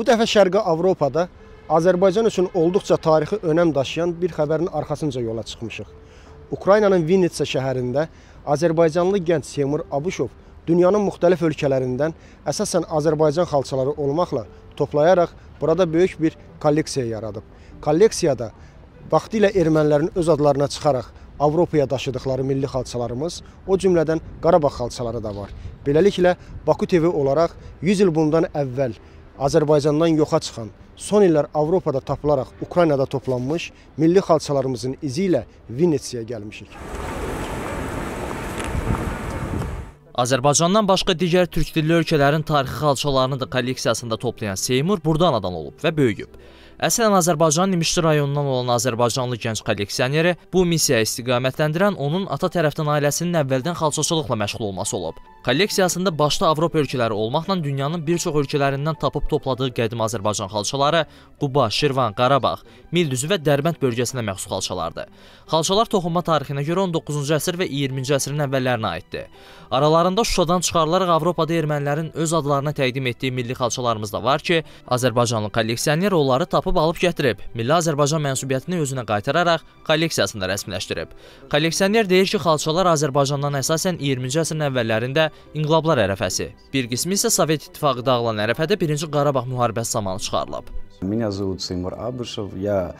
Bu dəfə Şərqi Avropada Azərbaycan üçün olduqca tarixi önəm daşıyan bir xəbərin arxasınca yola çıxmışıq. Ukraynanın Vinnitsa şəhərində Azərbaycanlı gənc Seymur Abuşov dünyanın müxtəlif ölkələrindən əsasən Azərbaycan xalçaları olmaqla toplayaraq burada böyük bir kolleksiya yaradıb. Kolleksiyada vaxtilə ermənilərin öz adlarına çıxaraq Avropaya daşıdıqları milli xalçalarımız, o cümlədən Qarabağ xalçaları da var. Beləliklə Baku TV olaraq 100 il bundan əvvəl Azərbaycandan yoxa çıxan, son illər Avropada tapılaraq Ukraynada toplanmış milli xalçalarımızın izi ilə Vinnitsiyaya gəlmişik. Azərbaycandan başqa digər türk dilli ölkələrin tarixi xalçalarını da kolleksiyasında toplayan Seymur burada anadan olub və böyüyüb. Əslən Azərbaycanın Nimişli rayonundan olan Azərbaycanlı gənc kolleksioneri bu missiyaya istiqamətləndirən onun ata tərəfdən ailəsinin əvvəldən xalçaçılıqla məşğul olması olub. Kolleksiyasında başda Avropa ölkələri olmaqla dünyanın bir çox ölkələrindən tapıb topladığı qədim Azərbaycan xalçaları Quba, Şirvan, Qarabağ, Mildüzü və Dərbənd bölgəsinə məxsus xalçalardır. Xalçalar toxunma tarixinə görə 19-cu əsr və 20-ci əsrin əvvəllərinə aiddir. Aralarında Şuşadan çıxarılaraq Avropada ermənilərin öz adlarına təqdim etdiyi milli xalçalarımız da var ki, Azərbaycanlı kolleksioner onları tapıb alıb gətirib, milli Azərbaycan mənsubiyyətini özünə qaytararaq kolleksiyasında rəsmiləşdirib. Kolleksioner deyir ki, xalçalar Azərbaycandan əsasən 20-ci əsrin əvvəllərində İnqilablar ərəfəsi, bir qismi isə Sovet İttifaqı dağılan ərəfədə 1-ci Qarabağ müharibəsi zamanı çıxarılıb. Меня зовут Сеймур Абышев, я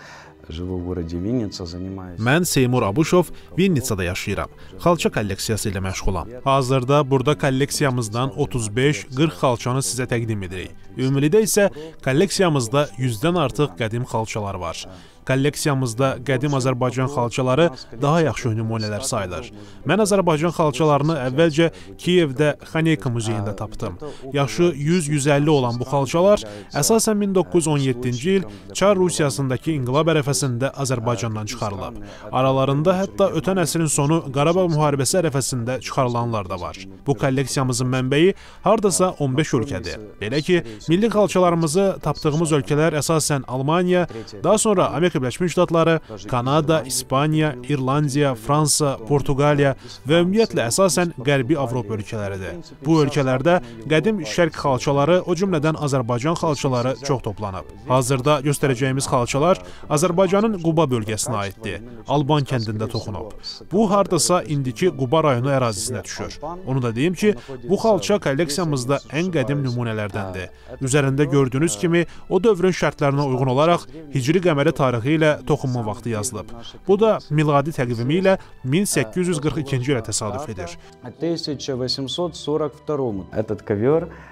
живу в городе Винница, занимаюсь... Mən Seymur Abuşov Vinnitsada yaşayıram. Xalça kolleksiyası ilə məşğulam. Hazırda burada kolleksiyamızdan 35-40 xalçanı sizə təqdim edirik. Ümumilikdə isə kolleksiyamızda 100-dən artıq qədim xalçalar var. Kolleksiyamızda qədim Azərbaycan xalçaları daha yaxşı nümunələr sayılır. Mən Azərbaycan xalçalarını əvvəlcə Kiyevdə Xaneyka muzeyində tapdım. Yaşı 100-150 olan bu xalçalar əsasən 1917-ci il Çar Rusiyasındakı inqilab ərəfəsində Azərbaycandan çıxarılıb. Aralarında hətta ötən əsrin sonu Qarabağ müharibəsi ərəfəsində çıxarılanlar da var. Bu kolleksiyamızın mənbəyi hardasa 15 ölkədir. Belə ki, milli xalçalarımızı tapdığımız ölkələr əsasən Almaniya, daha sonra Amerika Birləşmiş Ştatları, Kanada, İspaniya, İrlandiya, Fransa, Portuqaliya və ümumiyyətlə əsasən Qərbi Avropa ölkələridir. Bu ölkələrdə qədim şərq xalçaları, o cümlədən Azərbaycan xalçaları çox toplanıb. Hazırda göstərəcəyimiz xalçalar Azərbaycanın Quba bölgəsinə aiddir. Alban kəndində toxunub. Bu hardasa indiki Quba rayonu ərazisinə düşür. Onu da deyim ki, bu xalça kolleksiyamızda ən qədim nümunələrdəndir. Üzərində gördüyünüz kimi o dövrün şərtlərinə uyğun olaraq Hicri qəməri tarixi ilə toxunma vaxtı yazılıb. Bu da miladi təqvimi ilə 1842-ci ilə təsadüf edir. 1842 Этот ковер произведен в самом...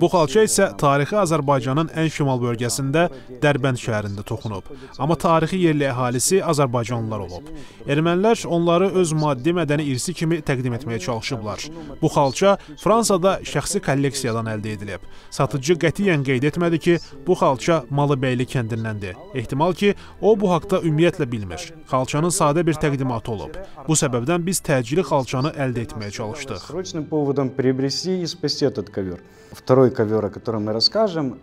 Bu xalça isə tarixi Azərbaycanın ən şimal bölgəsində Dərbənd şəhərində toxunub. Amma tarixi yerli əhalisi Azərbaycanlılar olub. Ermənilər onları öz maddi mədəni irsi kimi təqdim etməyə çalışıblar. Bu xalça Fransada şəxsi kolleksiyadan əldə edilib. Satıcı qətiyyən qeyd etmədi ki, bu xalça Malıbəyli kəndindəndir. Ehtimal ki, o bu haqqda ümumiyyətlə bilmir. Xalçanın sadə bir təqdimatı olub. Bu səbəbdən biz təcili xalçanı əldə etməyə çalışdıq Срочным поводом приобрести и спасти этот ковер. Второй ковер, о котором мы расскажем,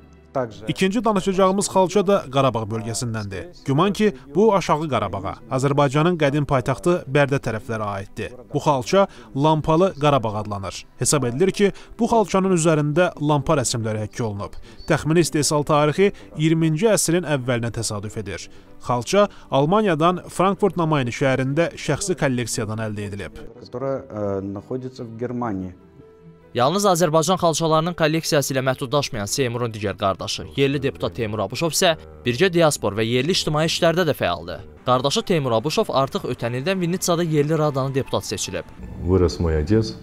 İkinci danışacağımız xalça da Qarabağ bölgəsindəndir. Güman ki, bu aşağı Qarabağa, Azərbaycanın qədim paytaxtı Bərdə tərəflərə aiddir. Bu xalça Lampalı Qarabağ adlanır. Hesab edilir ki, bu xalçanın üzərində lampa rəsmləri həkk olunub. Təxmini istehsal tarixi 20-ci əsrin əvvəlinə təsadüf edir. Xalça Almaniyadan Frankfurt na Main şəhərində şəxsi kolleksiyadan əldə edilib. которая э, находится в Германии. Yalnız Azərbaycan xalçalarının kolleksiyası ilə məhdudlaşmayan Seymurun digər qardaşı, yerli deputat Teymur Abuşov isə birgə diaspor və yerli ictimai işlərdə də fəaldır. Qardaşı Teymur Abuşov artıq ötən ildən Vinnitsada yerli radanın deputat seçilib. Вырос мой отец,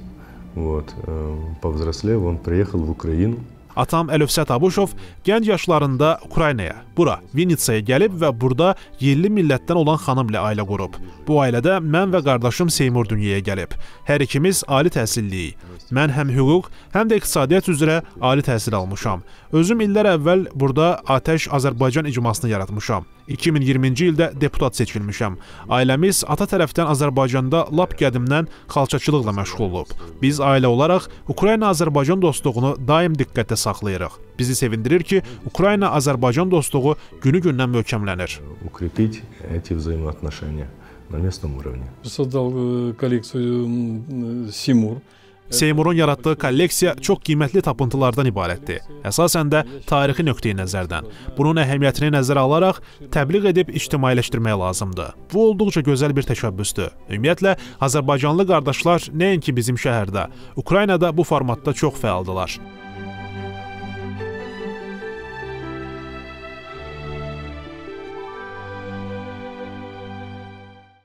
вот, э, повзрослев, он приехал в Украину. Atam Əlövsət Abuşov gənc yaşlarında Ukraynaya, bura, Vinnitsaya gəlib və burada yerli millətdən olan xanım ilə ailə qurub. Bu ailədə mən və qardaşım Seymur dünyaya gəlib. Hər ikimiz ali təhsilliyik. Mən həm hüquq, həm də iqtisadiyyat üzrə ali təhsil almışam. Özüm illər əvvəl burada Atəş Azərbaycan icmasını yaratmışam. 2020-ci ildə deputat seçilmişəm. Ailəmiz ata tərəfdən Azərbaycanda lap qədimdən xalçaçılıqla məşğul olub. Biz ailə olaraq Ukrayna-Azərbaycan dostluğunu daim diqqətdə saxlayırıq. Bizi sevindirir ki, Ukrayna-Azərbaycan dostluğu günü-gündən möhkəmlənir. Укрепить эти взаимоотношения на местном уровне. Создал э, коллекцию м, Симур. Seymurun yaratdığı kolleksiya çox qiymətli tapıntılardan ibarətdir. Əsasən də tarixi nöqteyi nəzərdən. Bunun əhəmiyyətini nəzərə alaraq təbliğ edib ictimailəşdirmək lazımdır. Bu olduqca gözəl bir təşəbbüsdür. Ümumiyyətlə Azərbaycanlı qardaşlar nəinki bizim şəhərdə, Ukraynada bu formatda çox fəaldılar.